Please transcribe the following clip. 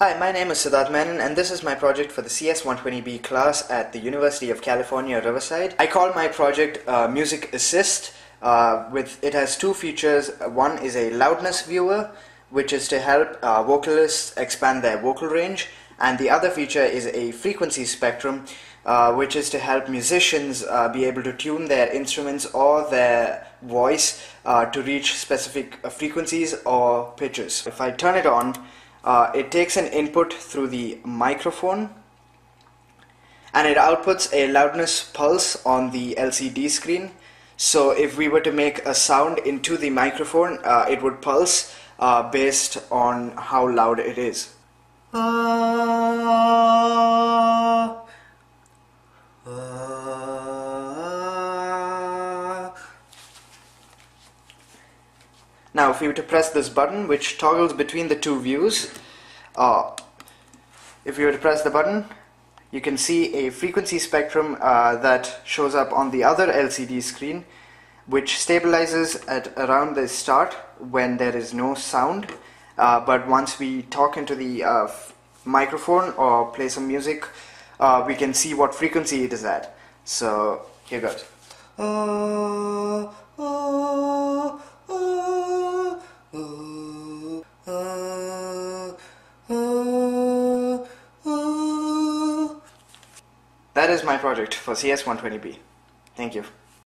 Hi, my name is Siddharth Menon and this is my project for the CS120B class at the University of California, Riverside. I call my project uh, Music Assist. Uh, with It has two features. One is a loudness viewer, which is to help uh, vocalists expand their vocal range, and the other feature is a frequency spectrum, uh, which is to help musicians uh, be able to tune their instruments or their voice uh, to reach specific frequencies or pitches. If I turn it on, uh, it takes an input through the microphone and it outputs a loudness pulse on the LCD screen. So if we were to make a sound into the microphone, uh, it would pulse uh, based on how loud it is. Now if you were to press this button which toggles between the two views, uh, if you were to press the button you can see a frequency spectrum uh, that shows up on the other LCD screen which stabilizes at around the start when there is no sound. Uh, but once we talk into the uh, microphone or play some music uh, we can see what frequency it is at. So here goes That is my project for CS120B. Thank you.